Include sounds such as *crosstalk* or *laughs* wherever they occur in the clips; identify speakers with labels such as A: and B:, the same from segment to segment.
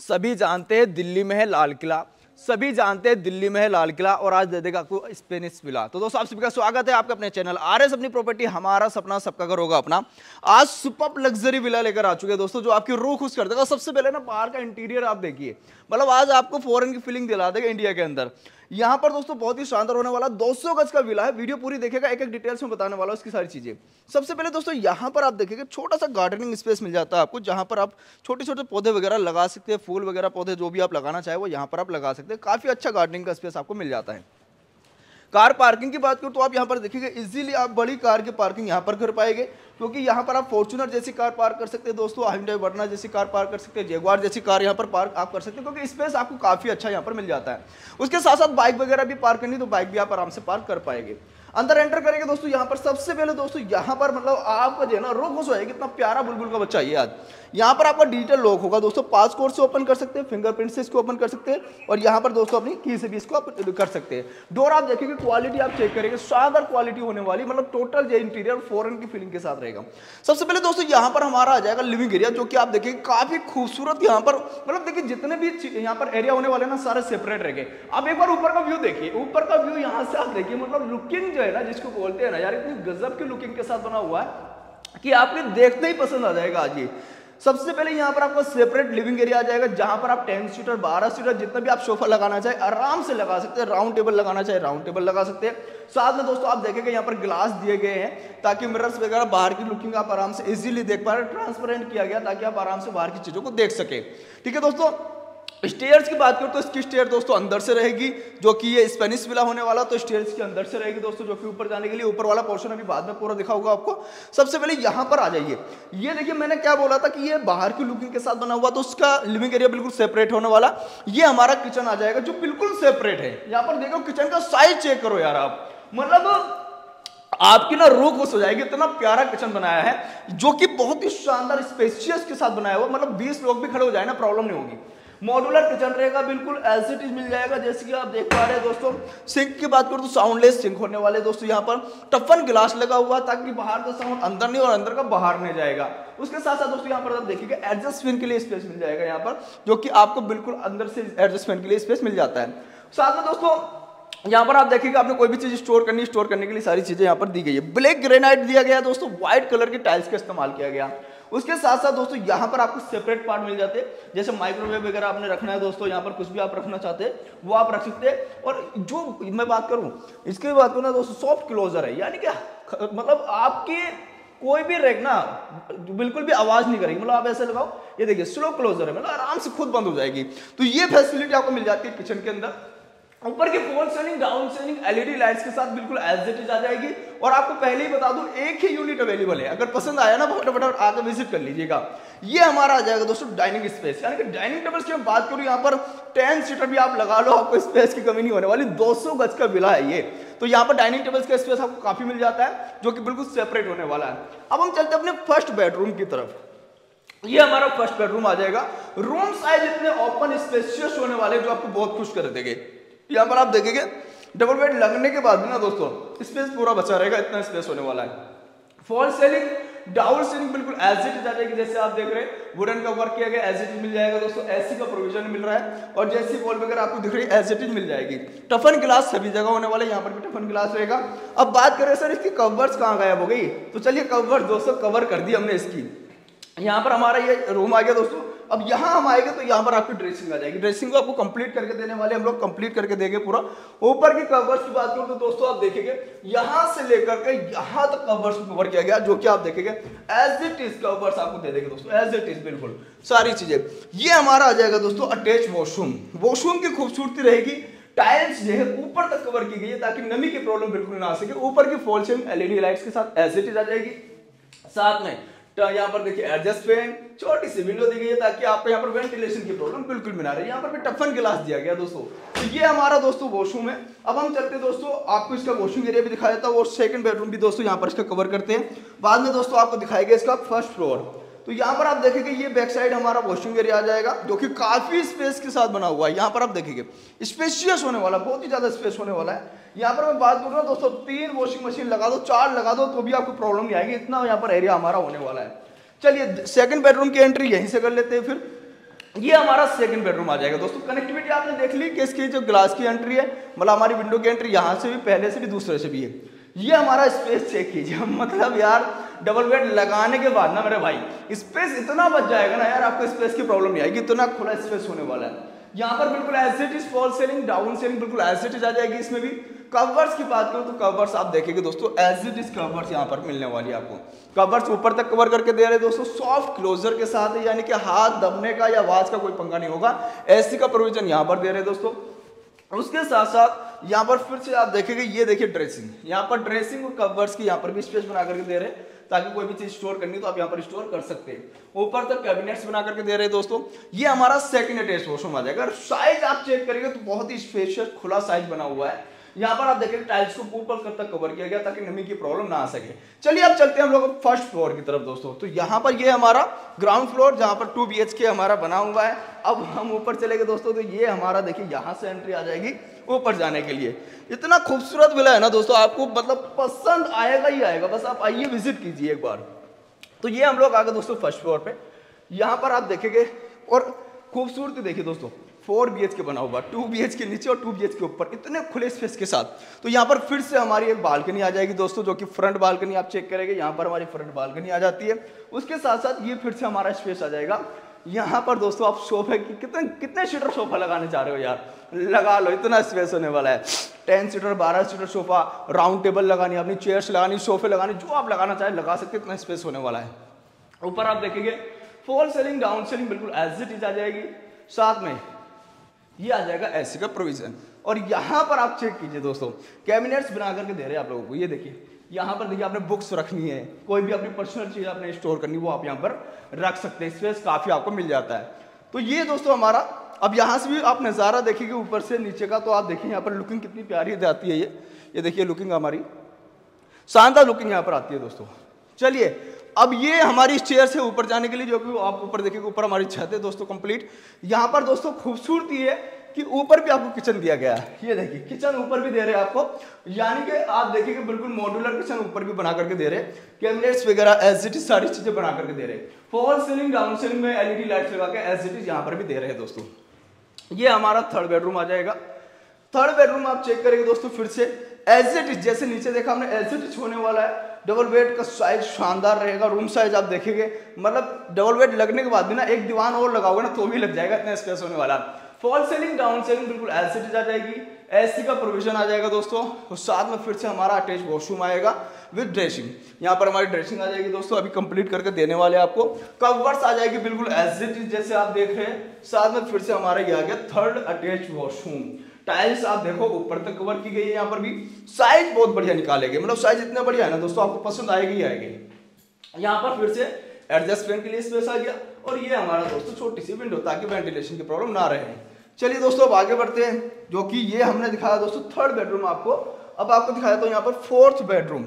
A: सभी जानते हैं दिल्ली में है लाल किला। सभी जानते हैं दिल्ली में है लाल किला और आज दे देगा आपको स्पेनिश विला तो दोस्तों, आप सभी का स्वागत है आपका अपने चैनल आर एस अपनी प्रॉपर्टी हमारा सपना, सबका घर होगा अपना। आज सुपर लग्जरी विला लेकर आ चुके हैं दोस्तों, जो आपकी रूह खुश कर देगा। सबसे पहले ना बाहर का इंटीरियर आप देखिए। मतलब आज आपको फॉरन की फीलिंग दिला देगा इंडिया के अंदर। यहाँ पर दोस्तों बहुत ही शानदार होने वाला 200 गज का विला है। वीडियो पूरी देखेगा एक एक डिटेल्स में बताने वाला उसकी सारी चीज़ें। सबसे पहले दोस्तों यहाँ पर आप देखेंगे छोटा सा गार्डनिंग स्पेस मिल जाता है आपको, जहाँ पर आप छोटे छोटे पौधे वगैरह लगा सकते हैं, फूल वगैरह पौधे जो भी आप लगाना चाहे वो यहाँ पर आप लगा सकते हैं। काफ़ी अच्छा गार्डनिंग का स्पेस आपको मिल जाता है। कार पार्किंग की बात करूँ तो आप यहाँ पर देखिए इजीली आप बड़ी कार की पार्किंग यहाँ पर कर पाएँगे, क्योंकि यहाँ पर आप फॉर्चुनर जैसी कार पार्क कर सकते हैं दोस्तों हाइंडे वर्ना जैसी कार पार्क कर सकते हैं जेगवार जैसी कार यहाँ पर पार्क आप कर सकते हैं, क्योंकि स्पेस आपको काफ़ी अच्छा यहाँ पर मिल जाता है। उसके साथ साथ बाइक वगैरह भी पार्क करनी तो बाइक भी आप आराम से पार्क कर पाएँगे। अंदर एंटर करेंगे दोस्तों, यहाँ पर सबसे पहले दोस्तों, यहाँ पर मतलब आपका जो है ना रोग खुश होएगा कितना प्यारा बुलबुल का बच्चा ये आज। यहाँ पर आपका डिजिटल लॉक होगा। दोस्तों पास कोड से ओपन कर सकते हैं फिंगरप्रिंट से इसको ओपन कर सकते हैं, और यहाँ पर दोस्तों अपनी की से भी इसको कर सकते हैं। डोर आप देखेंगे क्वालिटी आप चेक करेंगे शानदार क्वालिटी होने वाली मतलब टोटल जो इंटीरियर फॉरन की फीलिंग के साथ रहेगा। सबसे पहले दोस्तों, यहाँ पर हमारा आ जाएगा लिविंग एरिया जो कि आप देखेंगे काफ़ी खूबसूरत यहाँ पर मतलब देखिए जितने भी यहाँ पर एरिया होने वाले ना, सारे सेपरेट रहेंगे। आप एक बार ऊपर का व्यू देखिए, ऊपर का व्यू यहाँ से आप देखिए मतलब लुकिंग जो है ना, जिसको बोलते हैं ना, यार इतनी गजब की लुकिंग के साथ बना हुआ है, कि आपने देखते ही पसंद आ जाएगा आज ये। सबसे पहले यहाँ पर आपको सेपरेट लिविंग एरिया आ जाएगा, जहाँ पर आप टेन सीटर बारह सीटर जितना भी आप सोफा लगाना चाहे, आराम से लगा सकते हैं राउंड टेबल लगाना चाहे राउंड टेबल लगा सकते हैं। साथ में दोस्तों, आप देखेंगे यहाँ पर ग्लास दिए गए हैं, ताकि मिरर्स वगैरह बाहर की लुकिंग आप आराम से इजीली देख पा रहे ट्रांसपेरेंट किया गया, ताकि आप आराम से बाहर की चीज़ों को देख सके। ठीक है दोस्तों स्टेयर्स की बात करूँ तो इसकी स्टेयर दोस्तों अंदर से रहेगी, जो कि ये स्पेनिश विला होने वाला तो स्टेयर्स के अंदर से रहेगी दोस्तों, जो कि ऊपर जाने के लिए ऊपर वाला पोर्शन अभी बाद में पूरा दिखा होगा आपको। सबसे पहले यहाँ पर आ जाइए। ये देखिए, मैंने क्या बोला था कि ये बाहर की लुकिंग के साथ बना हुआ तो उसका लिविंग एरिया बिल्कुल सेपरेट होने वाला। ये हमारा किचन आ जाएगा, जो बिल्कुल सेपरेट है। यहाँ पर देखो, किचन का साइज़ चेक करो यार आप। मतलब आपकी ना रूह खुश हो जाएगी, इतना प्यारा किचन बनाया है, जो कि बहुत ही शानदार, स्पेशियस के साथ बनाया हुआ मतलब 20 लोग भी खड़े हो जाए ना, प्रॉब्लम नहीं होगी। मॉड्यूलर किचन रहेगा, बिल्कुल एज मिल जाएगा, जैसे कि आप देख पा रहे हैं दोस्तों। सिंक की बात करूँ तो साउंडलेस सिंक होने वाले दोस्तों यहाँ पर। टफन गिलास लगा हुआ ताकि बाहर का साउंड अंदर नहीं और अंदर का बाहर नहीं जाएगा। उसके साथ साथ दोस्तों यहाँ पर आप देखिएगा एडजस्टमेंट के लिए स्पेस मिल जाएगा यहाँ पर, जो कि आपको बिल्कुल अंदर से एडजस्टमेंट के लिए स्पेस मिल जाता है। साथ में दोस्तों, यहाँ पर आप देखिएगा आपने कोई भी चीज़ स्टोर करनी स्टोर करने के लिए सारी चीज़ें यहाँ पर दी गई है। ब्लैक ग्रेनाइट दिया गया दोस्तों व्हाइट कलर के टाइल्स का इस्तेमाल किया गया। उसके साथ साथ दोस्तों, यहाँ पर आपको सेपरेट पार्ट मिल जाते हैं। जैसे माइक्रोवेव वगैरह आपने रखना है दोस्तों, यहाँ पर कुछ भी आप रखना चाहते हैं, वो आप रख सकते हैं। और जो मैं बात करूँ, इसकी बात करूँ ना दोस्तों सॉफ्ट क्लोजर है। यानी क्या मतलब आपके कोई भी रेक ना, बिल्कुल भी आवाज़ नहीं करेगी। मतलब आप ऐसे लगाओ, ये देखिए स्लो क्लोजर है। मतलब आराम से खुद बंद हो जाएगी। तो ये फैसिलिटी आपको मिल जाती है किचन के अंदर। ऊपर की fall ceiling down ceiling LED lights के साथ बिल्कुल एज इट इज़ आ जाएगी। और आपको पहले ही बता दूँ, एक ही यूनिट अवेलेबल है। अगर पसंद आया ना, फटाफट आकर विज़िट कर लीजिएगा। ये हमारा आ जाएगा दोस्तों डाइनिंग स्पेस यानी कि डाइनिंग टेबल्स की मैं बात करूँ, यहाँ पर टेन सीटर भी आप लगा लो, आपको स्पेस की कमी नहीं होने वाली। 200 गज का विला है ये। तो यहाँ पर डाइनिंग टेबल्स का स्पेस आपको काफ़ी मिल जाता है, जो कि बिल्कुल सेपरेट होने वाला है। अब हम चलते अपने फ़र्स्ट बेडरूम की तरफ़। ये हमारा फ़र्स्ट बेडरूम आ जाएगा। रूम साइज़ इतने ओपन स्पेशियस होने वाले जो आपको बहुत खुश कर देंगे। यहाँ पर आप देखेंगे डबल बेड लगने के बाद ना दोस्तों स्पेस पूरा बचा रहेगा, इतना स्पेस होने वाला है। फॉल सेलिंग डाउन सीलिंग बिल्कुल एज इट जाएगी जैसे आप देख रहे हैं वुडन का वर्क किया गया एज इट मिल जाएगा दोस्तों एसी का प्रोविज़न मिल रहा है, और जैसी वॉल वगैरह आपको दिख रही है एज इट मिल जाएगी। टफन ग्लास सभी जगह होने वाला है यहाँ पर भी टफन ग्लास रहेगा। अब बात करें सर इसकी कवर्स कहाँ गायब हो गई? तो चलिए कवर दोस्तों कवर कर दी हमने इसकी। यहाँ पर हमारा ये रूम आ गया दोस्तों अब यहाँ हम आएँगे तो यहाँ पर आपकी ड्रेसिंग आ जाएगी। ड्रेसिंग को आपको कंप्लीट करके देने वाले हम लोग कंप्लीट करके देंगे पूरा। ऊपर की कवर्स की बात करूँ तो दोस्तों आप देखेंगे, यहाँ से लेकर के यहाँ तक कवर्स कवर किया गया, जो कि आप देखेंगे एज इट इज़ कवर्स आपको दे देंगे दोस्तों एज इट इज़ बिल्कुल, सारी चीज़ें। ये हमारा आ जाएगा दोस्तों अटैच वॉशरूम वॉशरूम की खूबसूरती रहेगी टाइल्स जो है ऊपर तक कवर की गई है, ताकि नमी की प्रॉब्लम बिल्कुल ना आ सके। ऊपर की फॉल सेलिंग एलईडी लाइट्स के साथ एज इट इज़ आ जाएगी। साथ में यहाँ पर देखिए एडजस्ट फ़ैन छोटी सी विंडो दी गई है ताकि आपको यहाँ पर वेंटिलेशन की प्रॉब्लम बिल्कुल भी ना रहे। यहाँ पर भी टफन गिलास दिया गया दोस्तों। तो ये हमारा दोस्तों वॉशरूम है। अब हम चलते हैं दोस्तों, आपको इसका वॉशरूम एरिया भी दिखाया जाता है और सेकंड बेडरूम भी दोस्तों यहाँ पर इसका कवर करते हैं। बाद में दोस्तों आपको दिखाएगा इसका फ़र्स्ट फ्लोर तो यहाँ पर आप देखेंगे ये बैक साइड हमारा वॉशिंग एरिया आ जाएगा, जो कि काफ़ी स्पेस के साथ बना हुआ है। यहाँ पर आप देखेंगे स्पेशियस होने वाला, बहुत ही ज़्यादा स्पेस होने वाला है। यहाँ पर मैं बात करूँ दोस्तों, तीन वॉशिंग मशीन लगा दो, चार लगा दो तो भी आपको प्रॉब्लम नहीं आएगी। इतना यहाँ पर एरिया हमारा होने वाला है। चलिए सेकंड बेडरूम की एंट्री यहीं से कर लेते हैं फिर। ये हमारा सेकंड बेडरूम आ जाएगा। दोस्तों कनेक्टिविटी आपने देख ली, कि इसकी जो ग्लास की एंट्री है मतलब हमारी विंडो की एंट्री यहाँ से भी, पहले से भी, दूसरे से भी है। ये हमारा स्पेस चेक कीजिए। *laughs* मतलब यार डबल बेड लगाने के बाद ना मेरे भाई स्पेस इतना बच जाएगा ना यार, आपको स्पेस की प्रॉब्लम नहीं आएगी, इतना खुला स्पेस होने वाला है। यहाँ पर बिल्कुल it is fall ceiling down ceiling बिल्कुल इज़ आ जाएगी, इसमें भी कवर्स की बात करूँ तो कवर्स आप देखेंगे दोस्तों इट इज़ कवर्स यहाँ पर मिलने वाली आपको। कवर्स ऊपर तक कवर करके दे रहे दोस्तों सॉफ्ट क्लोजर के साथ, यानी कि हाथ दबने का या आवाज़ का कोई पंगा नहीं होगा। एसी का प्रोविज़न यहाँ पर दे रहे दोस्तों। उसके साथ साथ यहाँ पर फिर से आप देखेंगे, ये देखिए ड्रेसिंग यहाँ पर ड्रेसिंग और कवर्स की यहाँ पर भी स्पेस बना करके दे रहे हैं। ताकि कोई भी चीज़ स्टोर करनी तो आप यहाँ पर स्टोर कर सकते हैं। ऊपर तक कैबिनेट्स बना करके दे रहे हैं दोस्तों। ये हमारा सेकंड अटैच वॉशरूम आ जाएगा। अगर साइज़ आप चेक करेंगे तो बहुत ही स्पेशियस खुला साइज़ बना हुआ है। यहाँ पर आप देखेंगे टाइल्स को ऊपर कब तक कवर किया गया ताकि नमी की प्रॉब्लम ना आ सके। चलिए अब चलते हैं हम लोग फ़र्स्ट फ्लोर की तरफ़ दोस्तों। तो यहाँ पर ये हमारा ग्राउंड फ्लोर जहाँ पर टू बी हमारा बना हुआ है। अब हम ऊपर चले गए दोस्तों तो ये हमारा देखिए यहाँ से एंट्री आ जाएगी ऊपर जाने के लिए। इतना खूबसूरत मिला है ना दोस्तों, आपको मतलब पसंद आएगा ही आएगा। बस आप आइए विज़िट कीजिए एक बार। तो ये हम लोग आ गए दोस्तों फ़र्स्ट फ्लोर पे। यहाँ पर आप देखेंगे और खूबसूरती देखिए दोस्तों फोर बी के बना हुआ, टू बी के नीचे और टू बी के ऊपर, इतने खुले स्पेस के साथ। तो यहाँ पर फिर से हमारी एक बालकनी आ जाएगी दोस्तों, जो कि फ्रंट बालकनी आप चेक करेंगे, यहाँ पर हमारी फ्रंट बालकनी आ जाती है। उसके साथ साथ ये फिर से हमारा स्पेस आ जाएगा। यहाँ पर दोस्तों आप सोफे की कितने कितने सीटर सोफा लगाने जा रहे हो यार? लगा लो, इतना स्पेस होने वाला है। टेन सीटर बारह सीटर सोफा राउंड टेबल लगानी, अपनी चेयर्स लगानी सोफे लगानी, जो आप लगाना चाहे लगा सकते इतना स्पेस होने वाला है। ऊपर आप देखेंगे फॉल सेलिंग डाउन सेलिंग बिल्कुल एज इट इज़ आ जाएगी। साथ में ये आ जाएगा एसी का प्रोविज़न और यहाँ पर आप चेक कीजिए दोस्तों कैबिनेट्स बना करके दे रहे हैं आप लोगों को, ये देखिए। यहाँ पर देखिए आपने बुक्स रखनी है, कोई भी अपनी पर्सनल चीज़ आपने स्टोर करनी वो आप यहाँ पर रख सकते हैं स्पेस काफ़ी आपको मिल जाता है। तो ये दोस्तों हमारा, अब यहाँ से भी आप नज़ारा देखेंगे ऊपर से नीचे का तो आप देखिए यहाँ पर लुकिंग कितनी प्यारी जाती है ये। ये देखिए लुकिंग हमारी, शानदार लुकिंग यहाँ पर आती है दोस्तों। चलिए अब ये हमारी इस चेयर से ऊपर जाने के लिए जो कि आप ऊपर देखिए ऊपर हमारी छत है दोस्तों कंप्लीट यहाँ पर दोस्तों खूबसूरती है कि ऊपर भी आपको किचन दिया गया है। ये देखिए किचन ऊपर भी दे रहे हैं आपको। यानी कि आप देखिए कि बिल्कुल मॉड्यूलर किचन ऊपर भी बना करके दे रहे हैं। कैबिनेट्स वगैरह इट इज़ सारी चीज़ें बना करके दे रहे हैं। फॉल सीलिंग डाउन सीलिंग में एलईडी लाइट्स लगा के इट इज़ यहाँ पर भी दे रहे हैं दोस्तों। ये हमारा थर्ड बेडरूम आ जाएगा। थर्ड बेडरूम आप चेक करेंगे दोस्तों फिर से। एज इट इज़ जैसे नीचे देखा हमने एज इट इज़ होने वाला है। डबल बेड का साइज़ शानदार रहेगा रूम साइज़ आप देखेंगे मतलब डबल बेड लगने के बाद भी ना एक दीवान और लगाओगे ना तो भी लग जाएगा इतना स्पेस होने वाला। फॉल सेलिंग डाउन सेलिंग बिल्कुल इट इज़ आ जाएगी। एसी का प्रोविज़न आ जाएगा दोस्तों, और साथ में फिर से हमारा अटैच वॉशरूम आएगा विद ड्रेसिंग यहाँ पर हमारी ड्रेसिंग आ जाएगी दोस्तों, अभी कंप्लीट करके देने वाले आपको। कवर्स आ जाएगी बिल्कुल इज़ जैसे आप देख रहे हैं। साथ में फिर से हमारा ये आ गया थर्ड अटैच वॉशरूम टाइल्स आप देखो, ऊपर तक कवर की गई है, यहाँ पर भी। साइज़ बहुत बढ़िया निकालेंगे। मतलब साइज़ इतना बढ़िया है ना, दोस्तों, आपको पसंद आएगी आएगी। यहाँ पर फिर से एडजस्ट फ़ैन के लिए स्पेस आ गया। और ये हमारा दोस्तों, छोटी सी विंडो ताकि वेंटिलेशन की प्रॉब्लम ना रहे। चलिए दोस्तों, अब आगे बढ़ते हैं, जो कि ये हमने दिखाया दोस्तों थर्ड बेडरूम आपको। अब आपको दिखाया तो यहाँ पर फोर्थ बेडरूम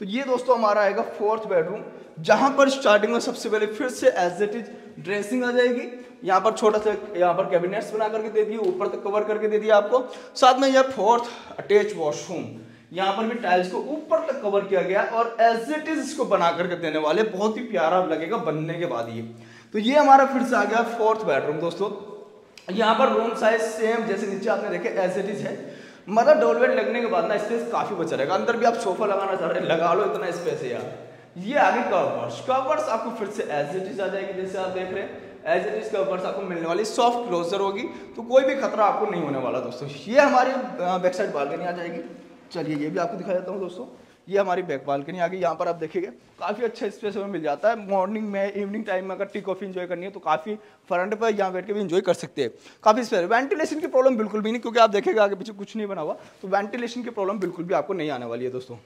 A: तो ये दोस्तों हमारा आएगा फोर्थ बेडरूम जहाँ पर स्टार्टिंग में सबसे पहले फिर से एज इट इज़ ड्रेसिंग आ जाएगी। यहाँ पर छोटा सा यहाँ पर कैबिनेट्स बना करके दे दिए, ऊपर तक कवर करके दे दिया आपको। साथ में यह फोर्थ अटैच वॉशरूम यहाँ पर भी टाइल्स को ऊपर तक कवर किया गया और एज इट इज़ इसको बना करके देने वाले, बहुत ही प्यारा लगेगा बनने के बाद ये। तो ये हमारा फिर से आ गया फोर्थ बेडरूम दोस्तों। यहाँ पर रूम साइज़ सेम जैसे नीचे आपने देखे एज इट इज़ है। मतलब डोल बेड लगने के बाद ना स्पेस काफ़ी बचा रहेगा। अंदर भी आप सोफा लगाना चाह रहे हैं, लगा लो इतना स्पेस है यार। ये आगे कवर्स कवर्स आपको फिर से एज इट इज़ आ जाएगी, जैसे आप देख रहे हैं। एज इट इज़ कवर्स आपको मिलने वाली सॉफ्ट क्लोजर होगी। तो कोई भी खतरा आपको नहीं होने वाला दोस्तों। ये हमारी बैक साइड बालकनी आ जाएगी। चलिए, ये भी आपको दिखा देता हूँ दोस्तों। ये हमारी बैक बालकनी आ गई। यहाँ पर आप देखेंगे काफ़ी अच्छा स्पेस हमें मिल जाता है। मॉर्निंग में इवनिंग टाइम में अगर टी कॉफ़ी इन्जॉय करनी है तो काफ़ी फ्रंट पर यहाँ बैठ के भी इन्जॉय कर सकते हैं। काफ़ी स्पेस वेंटिलेशन की प्रॉब्लम बिल्कुल भी नहीं, क्योंकि आप देखेगा आगे पीछे कुछ नहीं बना हुआ। तो वेंटिलेशन की प्रॉब्लम बिल्कुल भी आपको नहीं आने वाली है दोस्तों।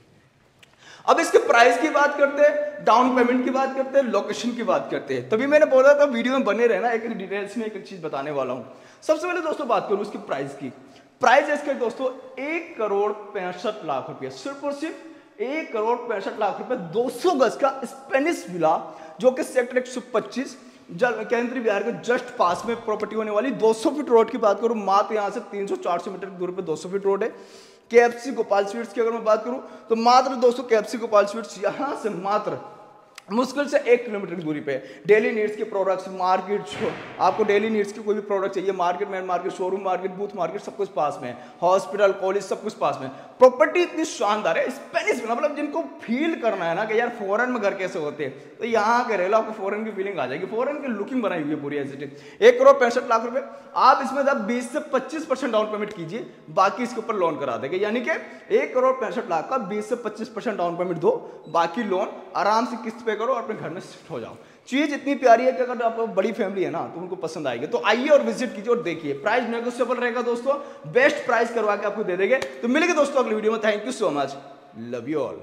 A: अब इसके प्राइस की बात करते हैं डाउन पेमेंट की बात करते हैं लोकेशन की बात करते हैं। तभी मैंने बोला था वीडियो में बने रहना, एक एक डिटेल्स में एक एक चीज़ बताने वाला हूँ। सबसे पहले दोस्तों बात करूँ उसकी प्राइस की। प्राइस इसके दोस्तों, एक करोड़ पैंसठ लाख रुपए सिर्फ़ और सिर्फ़ एक करोड़ पैंसठ लाख रुपए 200 गज का स्पेनिश विला जो कि सेक्टर एक सौ पच्चीस केंद्रीय बिहार के जस्ट पास में प्रॉपर्टी होने वाली। 200 फीट रोड की बात करूँ, मात्र यहाँ से 300-400 मीटर दूर पे 200 फीट रोड है। केएफसी गोपाल स्वीट्स की अगर मैं बात करूँ तो मात्र दोस्तों कैप्सी गोपाल स्वीट्स यहाँ से मात्र मुश्किल से एक किलोमीटर की दूरी पे डेली नीड्स के प्रोडक्ट्स मार्केट आपको डेली नीड्स के कोई भी प्रोडक्ट चाहिए market main market showroom market booth market सब कुछ पास में हॉस्पिटल कॉलेज सब कुछ पास में प्रॉपर्टी इतनी शानदार है स्पेनिश मतलब जिनको फील करना है ना कि यार फॉरन में घर कैसे होते हैं तो यहाँ के रह लो, आपको फॉरन की फीलिंग आ जाएगी। फॉरन की लुकिंग बनाई हुई है पूरी एसिटी एक करोड़ पैंसठ लाख रुपए। आप इसमें जब बीस से पच्चीस परसेंट डाउन पेमेंट कीजिए, बाकी इसके ऊपर लोन करा देंगे। यानी कि एक करोड़ पैंसठ लाख का बीस से पच्चीस डाउन पेमेंट दो, बाकी लोन आराम से किस्त पे करो और अपने घर में शिफ्ट हो जाओ। चीज़ इतनी प्यारी है कि अगर आप बड़ी फैमिली है ना तो उनको पसंद आएगी। तो आइए और विज़िट कीजिए और देखिए। प्राइस नेगोशियबल रहेगा दोस्तों। बेस्ट प्राइस करवा के आपको दे देंगे। तो मिलेंगे दोस्तों अगले वीडियो में। Thank you so much love you all